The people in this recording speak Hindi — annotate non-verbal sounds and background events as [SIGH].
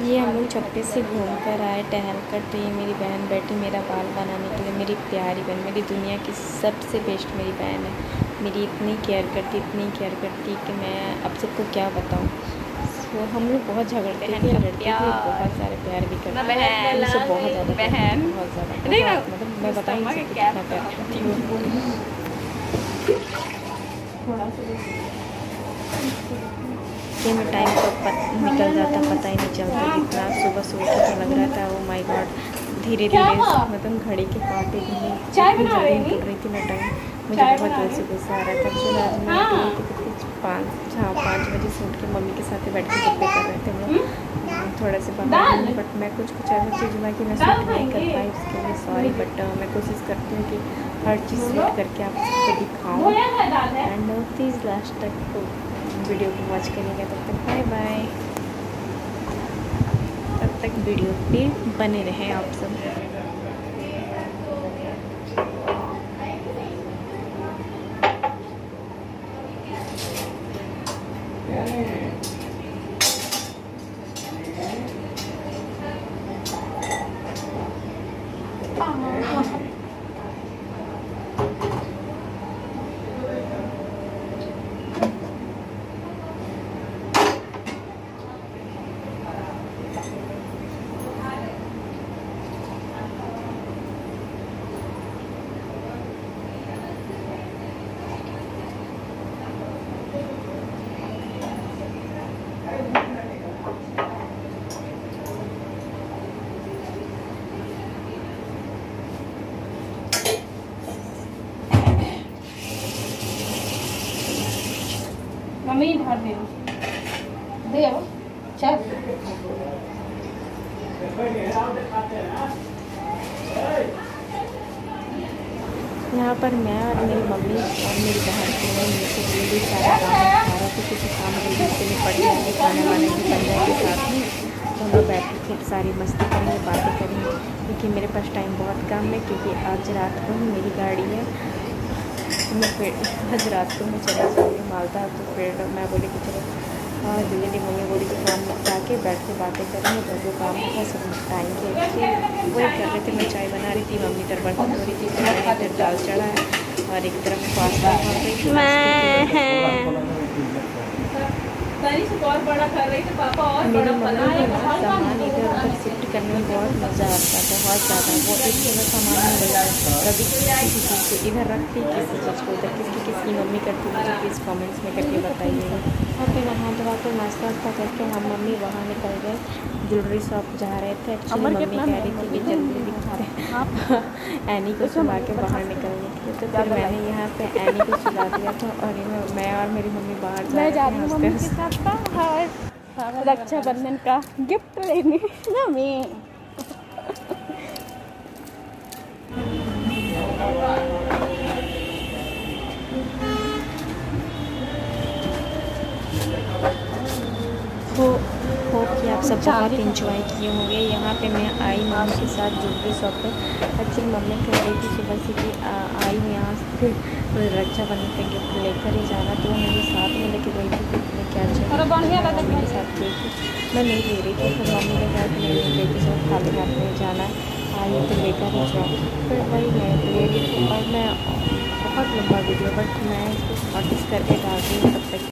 ये हम लोग छप्पे से घूम कर आए टहल कर तो ये मेरी बहन बैठी मेरा बाल बनाने के लिए मेरी प्यारी बहन मेरी दुनिया की सबसे बेस्ट मेरी बहन है। मेरी इतनी केयर करती इतनी केयर करती कि मैं अब सबको क्या बताऊँ। तो हम लोग बहुत झगड़ते हैं लड़ते थे बहुत सारे प्यार भी करते हैं। मुझसे बहुत ज़्यादा बहन। बहुत ज़्यादा। मतलब मैं बता ही सकती कितना प्यार करती हूँ। कि में टाइम कब पत, निकल जाता पता ही नहीं चलता जितना सुबह सुबह तो लग रहा था। वो माय गॉड धीरे धीरे मतलब घड़ी के कांटे इतनी बना जल्दी रही निकल रही थी ना टाइम मुझे बहुत बना से गुस्सा आ रहा था। चलो आज मैं हाँ। तो पाँच हाँ पाँच बजे से उठ के मम्मी के साथ ही बैठ के गप्पे कर रहे थे हम लोग थोड़ा सा? बाहर बट मैं कुछ कुछ ऐसा चीज़ हुआ कि मैं शूट नहीं कर पाई उसके लिए सॉरी बट मैं कोशिश करती हूँ कि हर चीज़ सूट करके आप सबको दिखाऊँ। है है। एंड प्लीज़ लास्ट तक वीडियो को वॉच करिएगा तब तक बाय बाय तब तक वीडियो पे बने रहें आप सब। मम्मी ढाल दे दे अब चल। यहाँ पर मैं और मेरी मम्मी और मेरी बहन तीनों मिलकर जल्दी सारा काम रहे थे किसी काम जल्दी से निपट जाएँगे खाने वाने भी बन जाएँगे साथ में तो हम लोग बैठ के सारी मस्ती करेंगे, बातें करेंगे, क्योंकि मेरे पास टाइम बहुत कम है, क्योंकि आज रात को ही मेरी गाड़ी है। मैं फिर आज रात को मैं चला जाऊँगी मालदा तो फिर मैं बोली कि चलो दिल्ली की जल्दी मम्मी बोली कि काम निपटा के बैठ के बातें करेंगे घर जो काम होगा सब निपटाएँगे के वही कर रहे थे। मैं चाय बना रही थी, मम्मी इधर बर्तन रही थी फिर इधर दाल चढ़ा है और एक तरफ़ पास्ता मैं तारी से और बड़ा कर रही थी पापा और बड़ा मम्मी को बनाया ना सामान इधर उधर शिफ्ट करने में बहुत मज़ा आता है बहुत ज़्यादा वो एक जगह सामान नहीं रहता कभी किसी चीज़ को इधर रखती किसी चीज़ को उधर किसकी किसकी मम्मी करती मुझे प्लीज़ कमेंट्स में करके बताइएगा और फिर धोवा के नाश्ता वास्ता करके हम मम्मी वहाँ निकल गए। ज्वेलरी शॉप जा रहे थे एक्चुअली मम्मी कह रही थी कि जल्दी रहे एनी [LAUGHS] को सुला के बाहर निकलने के लिए। तो फिर मैंने यहाँ पे एनी को सुला दिया था और मैं और मेरी मम्मी बाहर जा मैं जा रही हूँ मम्मी के साथ बाहर। रक्षाबंधन का गिफ्ट लेने। [LAUGHS] मम्मी सब बहुत इंजॉय किए होंगे। यहाँ पे मैं आई मम्मी के साथ ज्वेलरी शॉप पर एक्चुअली मम्मी कह रही थी सुबह से कि आई हूँ यहाँ से। फिर रक्षाबंधन का गिफ्ट लेकर ही जाना। तो मुझे साथ में लेके गई थी। कि तुम्हें क्या चाहिए? लगा साथ थी। मैं नहीं ले रही थी। फिर मम्मी ने कहा कि नहीं लेके जाओ खाली हाथ में जाना आई तो लेकर ही जाओ फिर वही मैं ले रही थी। और मैं बहुत लंबा वीडियो बट मैं इसको शॉर्टिस करके डाल रही हूँ तब तक।